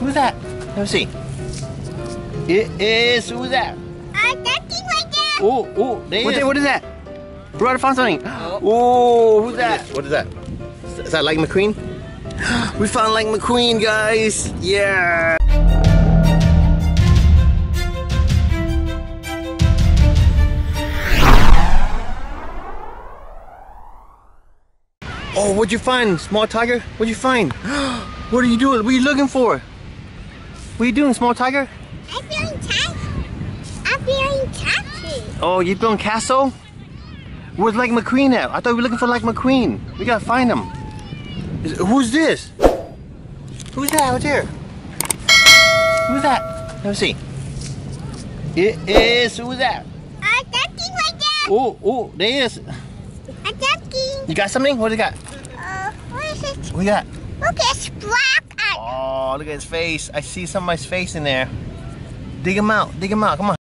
Who's that? Let me see. It is. Who's that? Uh, that thing right there. Oh, oh, there What, is. the- what is that? Brother found something. Oh. Oh, who's that? What is that? Is that like McQueen? we found like McQueen, guys. Yeah. Oh, what'd you find, small tiger? What'd you find? what are you doing? What are you looking for? What are you doing, small tiger? I'm feeling tired. I'm feeling tired. Oh, you're building castle? Where's like McQueen at? I thought we were looking for like McQueen. We gotta find him. Is- who's this? Who's that out there? Who's that? Let me see. It is. Who's that? That thing right there. Oh, oh, there is. That thing. You got something? What do you got? Uh, what is it? What do you got? Look, it's black. Oh, look at his face. I see somebody's face in there. Dig him out. Dig him out. Come on.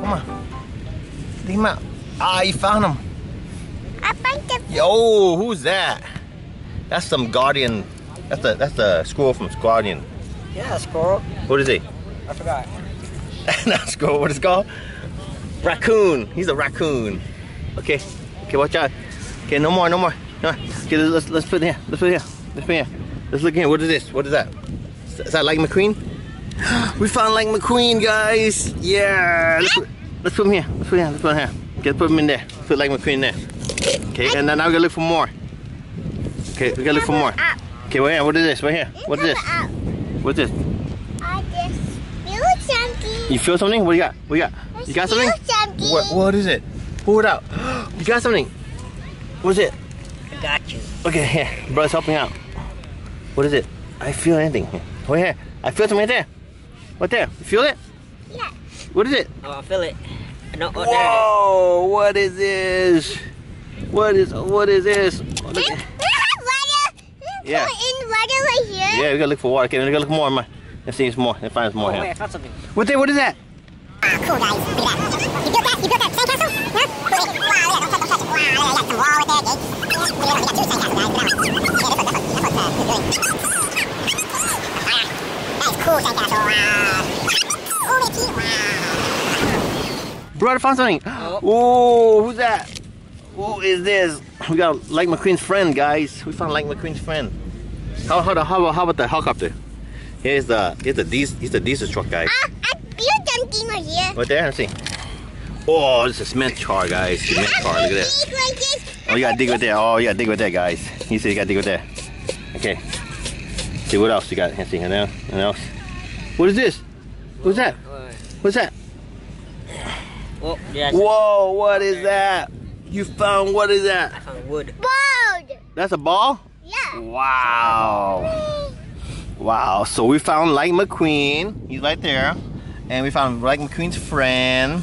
Dig him out. Come on. Dig him out. Ah, you found him. I find the. Yo, who's that? That's some guardian. That's the that's the squirrel from Guardian. Yeah, squirrel. What is he? I forgot. Not squirrel. What is it called? Raccoon. He's a raccoon. Okay. Okay, watch out. Okay, no more, no more. No. Okay, let's let's, let's put it here. Let's put it here. Let's put it here. Let's look here. What is this? What is that? Is that like McQueen? we found like McQueen, guys. Yeah. Let's put, let's put him here. Let's put him here. Let's put him here. Okay, put him in there. Put like McQueen there. Okay, and then now we gotta look for more. Okay, we gotta look for more. Okay, right here. What is this? Right here. What is this? What's this? I just feel something. You feel something? What do you got? What do you got? You got something? Something. What, what is it? Pull it out. You got something? What is it? I got you. Okay, here. Brother's helping out. What is it? I feel anything. Here. Right here. I feel something right there. Right there. You feel it? Yeah. What is it? Oh, I feel it. No, oh, Whoa! What is this? What is what is this? Oh, We have water. Yeah. In water right here. Yeah, we gotta look for water. Okay, we gotta look more. more. Let's see, it's more. Let's find some Oh, more wait, I found something. What there? What is that? Ah, cool guys. Look at that. You built that? You built that sandcastle? Huh? Wow, look at that. Don't touch, don't it. Wow, look at that. Got some wall there, Jake. Yeah, we got, Wow. Brother found something. Oh. Oh, who's that? Who is this? We got Like McQueen's friend, guys. We found Like McQueen's friend. How how, how, about, how about the helicopter? Here's the here's the diesel here's the diesel truck, guys. Ah, I built something right here. Right there, let's see. Oh, this is a cement car, guys. Cement car. Look at this. Dig like this. Oh, you gotta dig right there. Oh, you gotta dig right there, guys. You see, you gotta dig right there. Okay. See what else you got? Let's see. Anything else? Anything else? What is this? What's that? What's that? Oh, yeah. Whoa! What is that? You found what is that? I found wood. Bold. That's a ball? Yeah. Wow. Wow. So we found Light McQueen. He's right there. And we found Light McQueen's friend.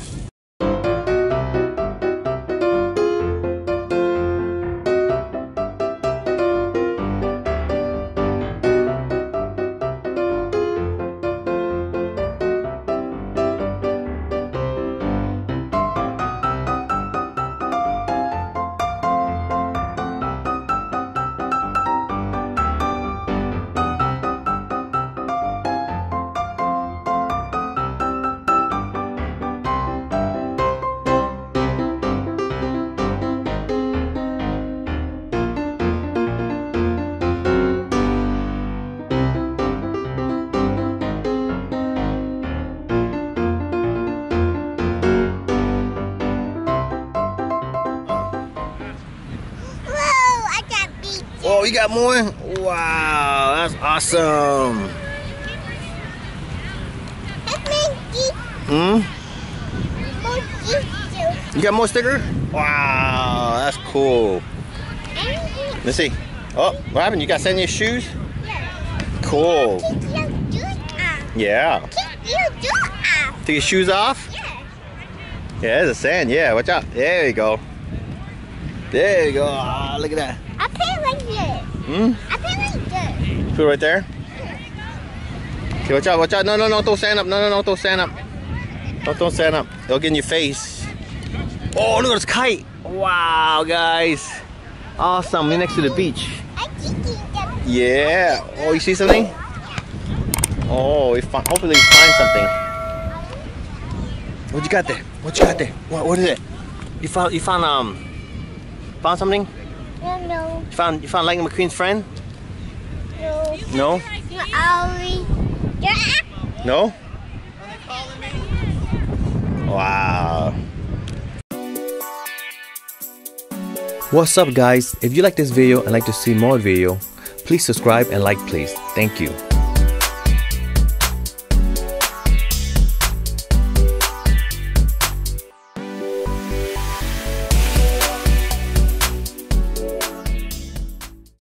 Oh, you got more? Wow, that's awesome. Hmm? You got more sticker? Wow, that's cool. Let's see. Oh, what happened? You got sand in your shoes? Cool. Yeah. Take your shoes off. Yeah, there's a sand. Yeah, watch out. There you go. There you go. Ah, look at that. I play like this. Hmm? I play like this. Put right there. Okay, watch out, watch out. No, no, no, don't stand up. No, no, no, don't stand up. Don't, don't stand up. It'll get in your face. Oh, look at this kite. Wow, guys. Awesome. We're next to the beach. I think them. Yeah. Oh, you see something? Oh, we find, hopefully we find something. What you got there? What you got there? What, what is it? You found, you found, um, found something? No, no, You found, you found Lightning McQueen's friend? no. No? No, Ollie. Yeah. No? Wow. What's up guys? If you like this video and like to see more video, please subscribe and like please. Thank you.